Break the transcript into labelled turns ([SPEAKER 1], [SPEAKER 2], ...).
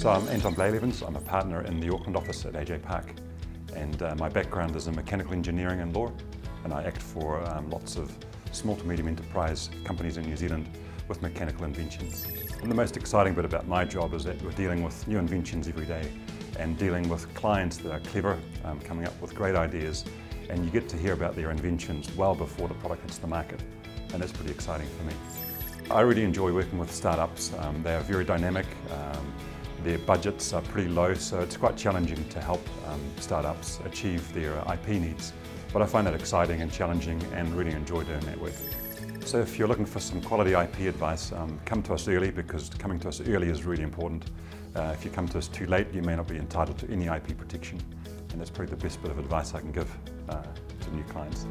[SPEAKER 1] So I'm Anton Blijlevens. I'm a partner in the Auckland office at AJ Park. And uh, my background is in mechanical engineering and law. And I act for um, lots of small to medium enterprise companies in New Zealand with mechanical inventions. And the most exciting bit about my job is that we're dealing with new inventions every day and dealing with clients that are clever, um, coming up with great ideas, and you get to hear about their inventions well before the product hits the market, and that's pretty exciting for me. I really enjoy working with startups. Um, they are very dynamic, um, their budgets are pretty low, so it's quite challenging to help um, startups achieve their IP needs. But I find that exciting and challenging and really enjoy doing that work. So if you're looking for some quality IP advice, um, come to us early because coming to us early is really important. Uh, if you come to us too late, you may not be entitled to any IP protection. And that's probably the best bit of advice I can give uh, to new clients.